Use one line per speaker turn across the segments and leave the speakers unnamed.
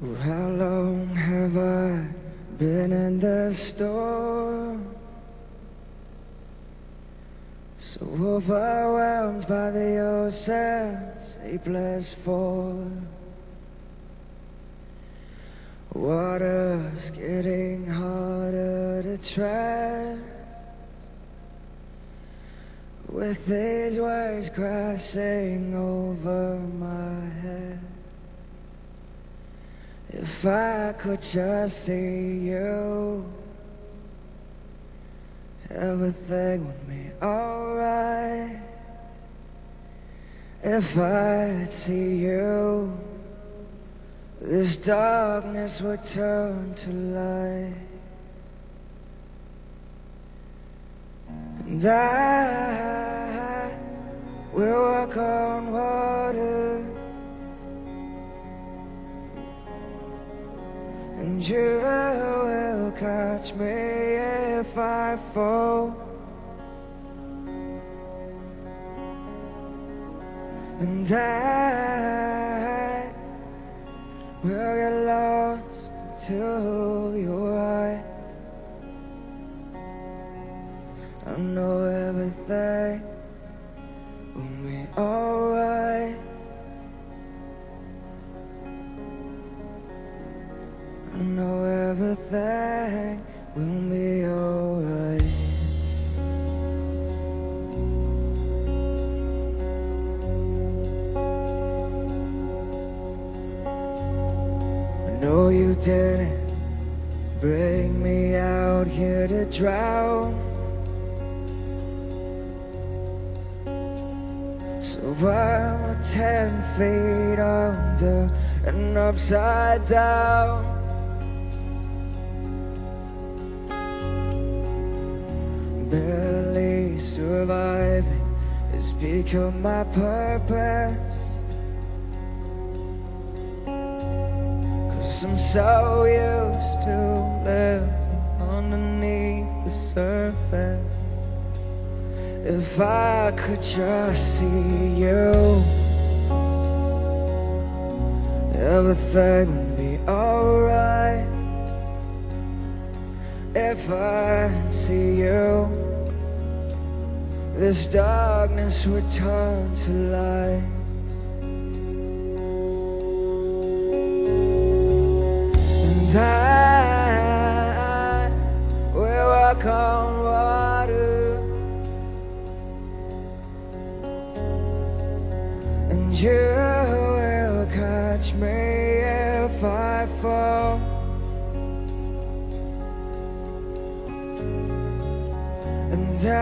How long have I been in the storm? So overwhelmed by the ocean's aimless force. Water's getting harder to tread With these waves crashing over my head If I could just see you Everything would be alright. If I'd see you this darkness would turn to light. And I will walk on water And you will catch me if I fall. And I will get lost into your eyes. I know everything will be alright know everything will be alright. I know you didn't bring me out here to drown. So I'm ten feet under and upside down Barely surviving has become my purpose. Cause I'm so used to living underneath the surface. If I could just see you Everything would be alright. If I see you. This darkness would turn to light. And I will walk on water. And you will catch me if I fall And I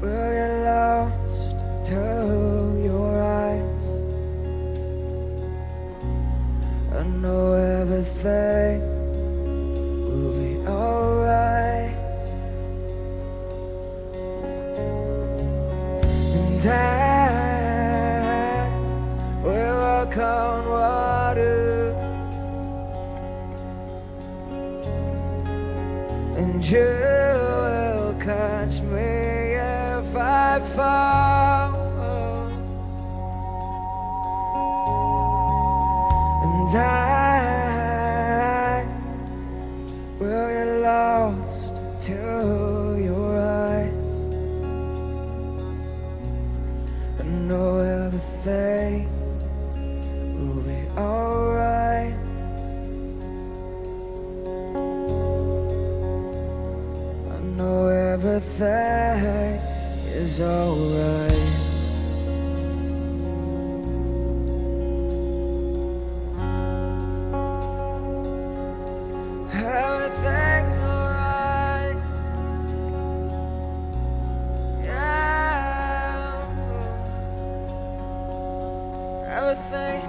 will get lost to your eyes I know everything will be alright. And I And you will catch me if I fall. And I will get lost to that is alright. Everything's alright? Yeah. Everything's